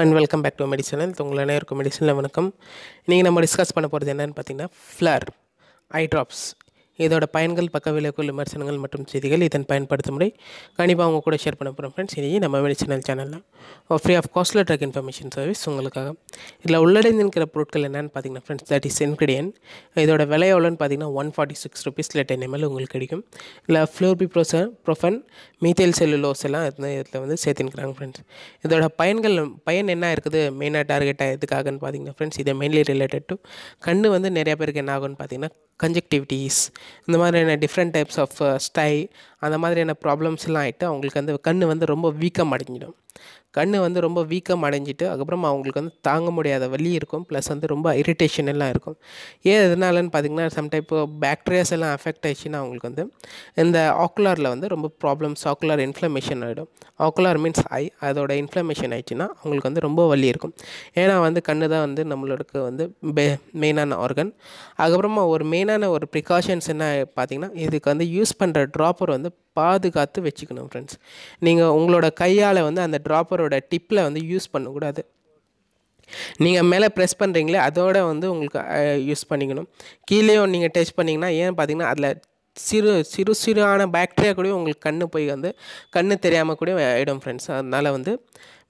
And welcome back to medicinal உங்கள் அனைவருக்கும் மெடிசனில் வணக்கம். இன்றைக்கி நம்ம டிஸ்கஸ் பண்ண போகிறது என்னென்னு பார்த்தீங்கன்னா ஃப்ளர் ஐ ட்ராப்ஸ் இதோட பயன்கள் பக்க விளைவுகள் விமர்சனங்கள் மற்றும் செய்திகள் இதன் பயன்படுத்தும் முறை கண்டிப்பாக அவங்க கூட ஷேர் பண்ண போகிறோம் ஃப்ரெண்ட்ஸ் இனி நம்ம மெடிசனல் சேனலில் ஃப்ரீ ஆஃப் காஸ்ட்ல ட்ரக் இன்ஃபர்மேஷன் சர்வீஸ் உங்களுக்காக. இதில் உள்ளடைந்திருக்கிற பொருட்கள் என்னென்னு பார்த்தீங்கன்னா ஃப்ரெண்ட்ஸ் தட் இஸ் இன்க்ரீடியன் இதோட விலை எவ்வளோன்னு பார்த்தீங்கன்னா ஒன் ஃபார்ட்டி சிக்ஸ் ருபீஸில் டென் எம்எல் உங்களுக்கு கிடைக்கும். இல்லை ஃப்ளோர்பி ப்ரோசர் ப்ரொஃபன் மீத்தேல் செல்லுலோஸ் எல்லாம் இதில் இதில் வந்து சேர்த்துக்கிறாங்க ஃப்ரெண்ட்ஸ் இதோட பயன்கள் பயன் என்ன இருக்குது? மெயினாக டார்கெட்டாக எதுக்காகன்னு பார்த்தீங்கன்னா ஃப்ரெண்ட்ஸ் இதை மெயின்லி ரிலேட்டட் டு கண் வந்து நிறைய பேருக்கு என்ன ஆகும்னு பார்த்தீங்கன்னா கன்ஜெக்டிவிட்டிஸ் இந்த மாதிரியான டிஃப்ரெண்ட் டைப்ஸ் ஆஃப் ஸ்டை அந்த மாதிரியான ப்ராப்ளம்ஸ்லாம் ஆகிட்டு அவங்களுக்கு வந்து கண் வந்து ரொம்ப வீக்கம் அடைஞ்சிடும் கண் வந்து ரொம்ப வீக்கம் அடைஞ்சிட்டு அதுக்கப்புறம் அவங்களுக்கு வந்து தாங்க முடியாத வலி இருக்கும். ப்ளஸ் வந்து ரொம்ப இரிட்டேஷன் எல்லாம் இருக்கும். ஏன் எதனாலன்னு பார்த்தீங்கன்னா சம் டைப் பேக்டீரியாஸ் எல்லாம் அஃபெக்ட் ஆயிடுச்சுன்னா அவங்களுக்கு வந்து இந்த ஆக்குலாரில் வந்து ரொம்ப ப்ராப்ளம்ஸ் ஆக்குலார் இன்ஃப்ளமேஷன் ஆகிடும் ஆக்குலார் மீன்ஸ் ஐ அதோட இன்ஃப்ளமேஷன் ஆயிடுச்சுன்னா அவங்களுக்கு வந்து ரொம்ப வலி இருக்கும். ஏன்னா வந்து கண் தான் வந்து நம்மளுக்கு வந்து பெ மெயினான ஆர்கன் அதுக்கப்புறமா ஒரு மெயினான ஒரு ப்ரிகாஷன்ஸ் என்ன பார்த்தீங்கன்னா இதுக்கு வந்து யூஸ் பண்ணுற ட்ராப்பர் வந்து பாதுகாத்து வச்சுக்கணும் ஃப்ரெண்ட்ஸ் நீங்கள் உங்களோட கையால் வந்து அந்த ட்ராப்பரோட டிப்பில் வந்து யூஸ் பண்ணக்கூடாது. நீங்கள் மேலே ப்ரெஸ் பண்ணுறீங்களே அதோட வந்து உங்களுக்கு யூஸ் பண்ணிக்கணும். கீழேயும் நீங்கள் டச் பண்ணிங்கன்னா ஏன் பார்த்தீங்கன்னா அதில் சிறு சிறு சிறுவான பாக்டீரியா கூட உங்களுக்கு கண்ணு போய் வந்து கண்ணு தெரியாமல் கூட ஆகிடும் ஃப்ரெண்ட்ஸ் அதனால் வந்து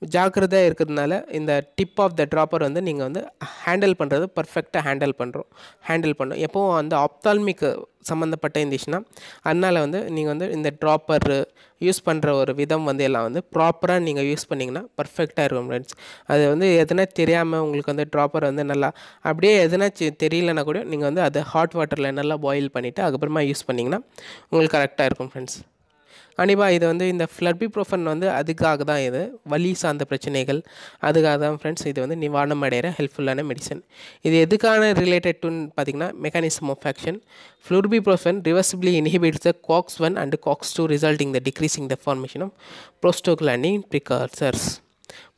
ஜாக்கிரதையாக இருக்கிறதுனால இந்த டிப் ஆஃப் த ட்ராப்பர் வந்து நீங்கள் வந்து ஹேண்டில் பண்ணுறது பர்ஃபெக்டாக ஹேண்டில் பண்ணுறோம் ஹேண்டில் பண்ணும். எப்போவும் அந்த ஆப்தால்மிக் சம்மந்தப்பட்ட இருந்துச்சுன்னா அதனால் வந்து நீங்கள் வந்து இந்த ட்ராப்பர் யூஸ் பண்ணுற ஒரு விதம் வந்து எல்லாம் வந்து ப்ராப்பராக நீங்கள் யூஸ் பண்ணிங்கன்னா பர்ஃபெக்டாக இருக்கும் ஃப்ரெண்ட்ஸ் அது வந்து எதுனா தெரியாமல் உங்களுக்கு வந்து ட்ராப்பர் வந்து நல்லா அப்படியே எதுனா தெரியலனா கூட நீங்கள் வந்து அதை ஹாட் வாட்டரில் நல்லா பாயில் பண்ணிவிட்டு அதுக்கப்புறமா யூஸ் பண்ணிங்கன்னா உங்களுக்கு கரெக்டாக இருக்கும் ஃப்ரெண்ட்ஸ் கண்டிப்பாக இது வந்து இந்த ஃப்ளர்பிப்ரோஃபன் வந்து அதுக்காக தான் இது. வலி சார்ந்த பிரச்சனைகள் அதுக்காக தான் ஃப்ரெண்ட்ஸ் இது வந்து நிவாரணம் அடைகிற ஹெல்ப்ஃபுல்லான மெடிசன் இது எதுக்கான ரிலேட்டட் டுன்னு பார்த்தீங்கன்னா mechanism of action flurbiprofen reversibly inhibits the COX one and COX two resulting the decreasing the formation of prostaglandin precursors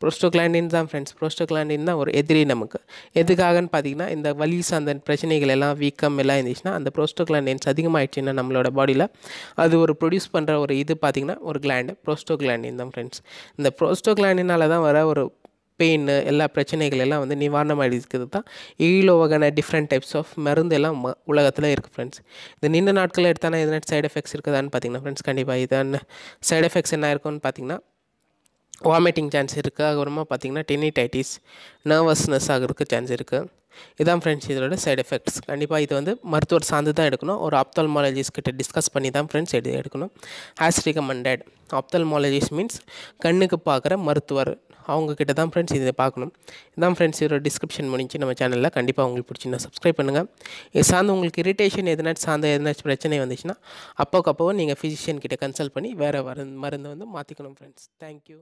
prostaglandin தான் ஃப்ரெண்ட்ஸ் ப்ரோஸ்டோக்ளாண்டின் தான் ஒரு எதிரி நமக்கு. எதுக்காகன்னு பார்த்தீங்கன்னா இந்த வலி சார்ந்த பிரச்சனைகள் எல்லாம் வீக்கம் எல்லாம் இருந்துச்சுன்னா அந்த ப்ரோஸ்டோக்ளாண்டின்ஸ் அதிகமாகிடுச்சுன்னா நம்மளோட பாடியில் அது ஒரு ப்ரொடியூஸ் பண்ணுற ஒரு இது பார்த்திங்கன்னா ஒரு கிளாண்டு ப்ரோஸ்டோக்ளாண்டின் தான் ஃப்ரெண்ட்ஸ் இந்த ப்ரோஸ்டோக்ளாண்டினால் தான் வர ஒரு பெயின் எல்லா பிரச்சனைகள் எல்லாம் வந்து நிவாரணம் அளிக்கிறது தான். ஈழோ வகையான டிஃப்ரெண்ட் டைப்ஸ் ஆஃப் மருந்து எல்லாம் உலகத்தில் இருக்குது ஃப்ரெண்ட்ஸ் இது நீண்ட நாட்களில் எடுத்தானா எதனா சைடு எஃபெக்ட்ஸ் இருக்குதான்னு பார்த்தீங்கன்னா ஃப்ரெண்ட்ஸ் கண்டிப்பாக இதான சைடு எஃபெக்ட்ஸ் என்ன இருக்குன்னு பார்த்தீங்கன்னா வாமிட்டிங் சான்ஸ் இருக்குது அதுக்கப்புறமா பார்த்தீங்கன்னா டெனிடைட்டிஸ் நர்வஸ்னஸ் ஆகிறதுக்கு சான்ஸ் இருக்குது இதான் ஃப்ரெண்ட்ஸ் இதோட சைடு எஃபெக்ட்ஸ் கண்டிப்பாக இது வந்து மருத்துவர் சார்ந்து தான் எடுக்கணும். ஒரு ஆப்தால்மாலஜிஸ்ட் கிட்ட டிஸ்கஸ் பண்ணி தான் ஃப்ரெண்ட்ஸ் எடு எடுக்கணும். ஹேஸ் ரிகமெண்டட் ஆப்தால்மாலஜிஸ்ட் மீன்ஸ் கண்ணுக்கு பார்க்குற மருத்துவர். அவங்கக்கிட்ட தான் ஃப்ரெண்ட்ஸ் இதை பார்க்கணும் இதான் ஃப்ரெண்ட்ஸ் இதோட டிஸ்கிரிப்ஷன் முடிஞ்சு நம்ம சேனலில் கண்டிப்பாக உங்களுக்கு பிடிச்சிருந்தா சப்ஸ்கிரைப் பண்ணுங்கள் இது சார்ந்து உங்களுக்கு இரிட்டேஷன் எதனாச்சும் சார்ந்த எதனாச்சும் பிரச்சனை வந்துச்சுன்னா அப்போக்கு அப்போ நீங்கள் ஃபிசிஷியன் கிட்ட கன்சல்ட் பண்ணி வேறு மருந்து மருந்தை வந்து மாற்றிக்கணும் ஃப்ரெண்ட்ஸ் தேங்க்யூ